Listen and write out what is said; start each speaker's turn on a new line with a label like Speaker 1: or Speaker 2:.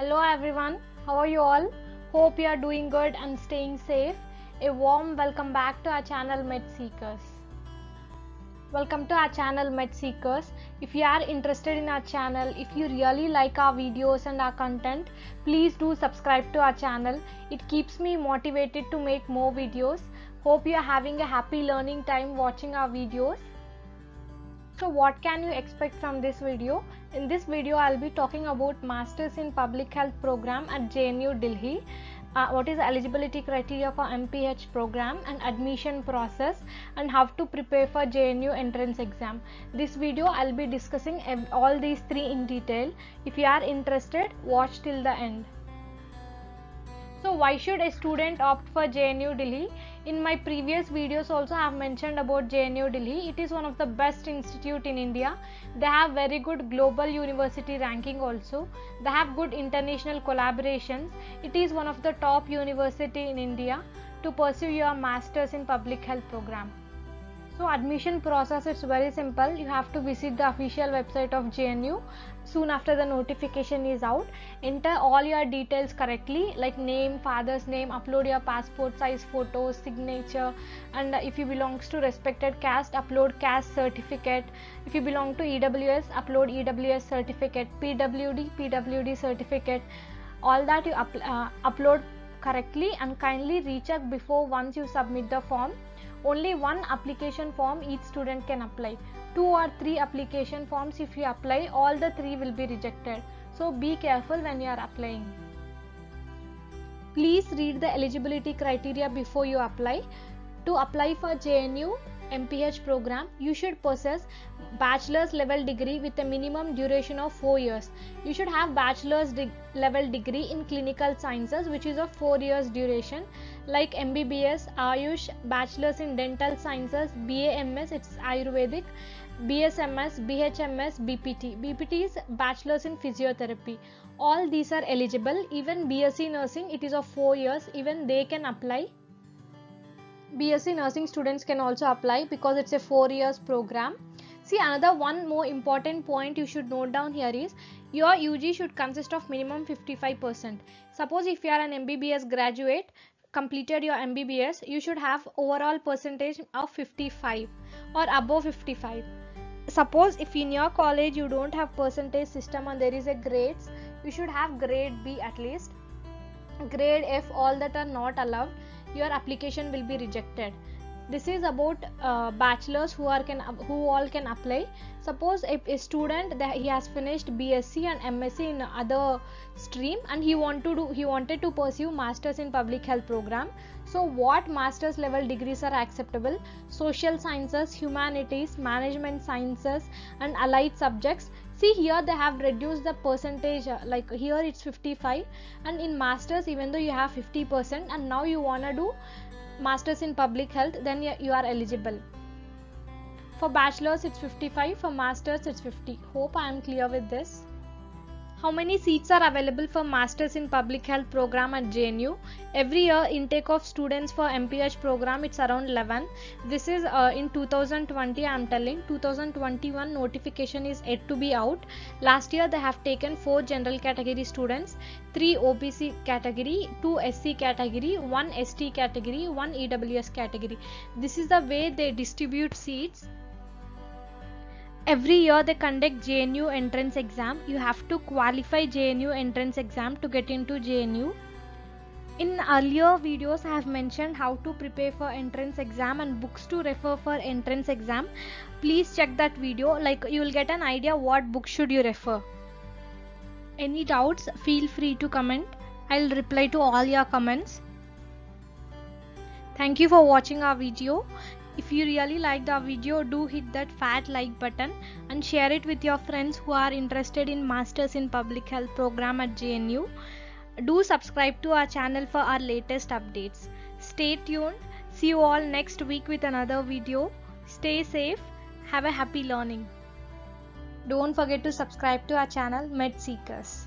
Speaker 1: Hello everyone, how are you all? Hope you are doing good and staying safe. A warm welcome back to our channel Med Seekers. Welcome to our channel Med Seekers. If you are interested in our channel, if you really like our videos and our content, please do subscribe to our channel. It keeps me motivated to make more videos. Hope you are having a happy learning time watching our videos. So what can you expect from this video? In this video I'll be talking about Masters in Public Health program at JNU Delhi. Uh, what is eligibility criteria for MPH program and admission process and how to prepare for JNU entrance exam. This video I'll be discussing all these three in detail. If you are interested, watch till the end. So why should a student opt for JNU Delhi? In my previous videos also I have mentioned about JNU Delhi. It is one of the best institute in India. They have very good global university ranking also. They have good international collaborations. It is one of the top university in India to pursue your masters in public health program. So admission process is very simple. You have to visit the official website of JNU soon after the notification is out. Enter all your details correctly like name, father's name, upload your passport size photos, signature and if you belongs to respected caste, upload caste certificate. If you belong to EWS, upload EWS certificate, PWD, PWD certificate. All that you up, uh, upload correctly and kindly recheck before once you submit the form. Only one application form each student can apply. Two or three application forms if you apply all the three will be rejected. So be careful when you are applying. Please read the eligibility criteria before you apply. To apply for jnu mph program you should possess bachelor's level degree with a minimum duration of 4 years. You should have bachelor's de level degree in clinical sciences which is of 4 years duration. Like mbbs ayush bachelor's in dental sciences bams it's ayurvedic bsms bhms bpt bpt is bachelor's in physiotherapy. All these are eligible. Even bsc nursing it is of 4 years. Even they can apply BSc nursing students can also apply because it's a 4 years program. See another one more important point you should note down here is your UG should consist of minimum 55%. Suppose if you are an MBBS graduate completed your MBBS you should have overall percentage of 55 or above 55. Suppose if in your college you don't have percentage system and there is a grades you should have grade B at least. Grade F all that are not allowed your application will be rejected this is about uh, bachelors who are can who all can apply. Suppose if a student that he has finished bsc and msc in other stream and he want to do he wanted to pursue masters in public health program. So what masters level degrees are acceptable? Social sciences humanities management sciences and allied subjects. See here they have reduced the percentage uh, like here it's 55 and in masters even though you have 50% and now you want to do masters in public health then you are eligible. For bachelors it's 55 for masters it's 50 hope i am clear with this how many seats are available for masters in public health program at jnu every year intake of students for mph program it's around 11 this is uh, in 2020 i am telling 2021 notification is yet to be out. Last year they have taken four general category students three obc category two sc category one st category one ews category. This is the way they distribute seats every year they conduct JNU entrance exam. You have to qualify JNU entrance exam to get into JNU. In earlier videos I have mentioned how to prepare for entrance exam and books to refer for entrance exam. Please check that video like you will get an idea what book should you refer. Any doubts feel free to comment. I'll reply to all your comments. Thank you for watching our video. If you really liked our video, do hit that fat like button and share it with your friends who are interested in Masters in Public Health program at JNU. Do subscribe to our channel for our latest updates. Stay tuned. See you all next week with another video. Stay safe. Have a happy learning. Don't forget to subscribe to our channel Med Seekers.